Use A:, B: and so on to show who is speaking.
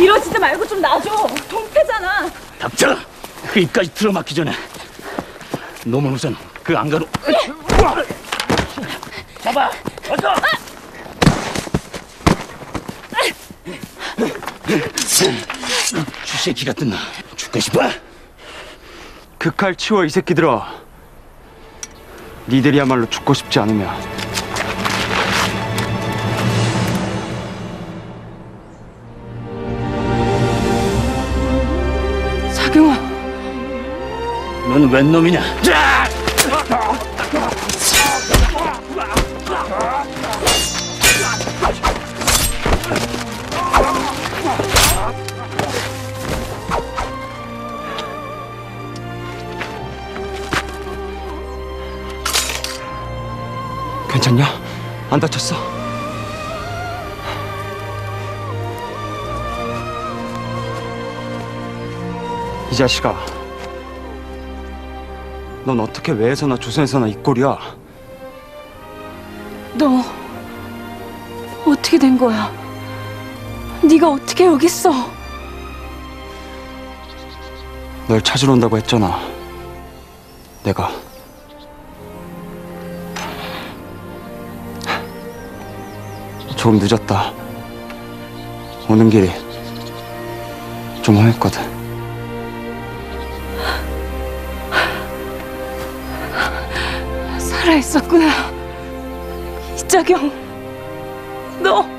A: 이러지지 말고 좀 놔줘. 동태잖아.
B: 닥쳐! 그 입까지 틀어막기 전에 놈은 우선 그 안가로 잡아! 어서! 쥐새끼 같은 놈 죽고 싶어?
C: 그 칼 치워 이 새끼들아. 니들이야말로 죽고 싶지 않으면
B: 넌 웬 놈이냐?
C: 괜찮냐? 안 다쳤어? 이 자식아, 넌 어떻게 외에서나 조선에서나 이 꼴이야?
A: 너 어떻게 된 거야? 네가 어떻게 여기 있어?
C: 널 찾으러 온다고 했잖아. 내가. 조금 늦었다. 오는 길이 좀 험했거든.
A: 살아 있었구나. 이자경. 너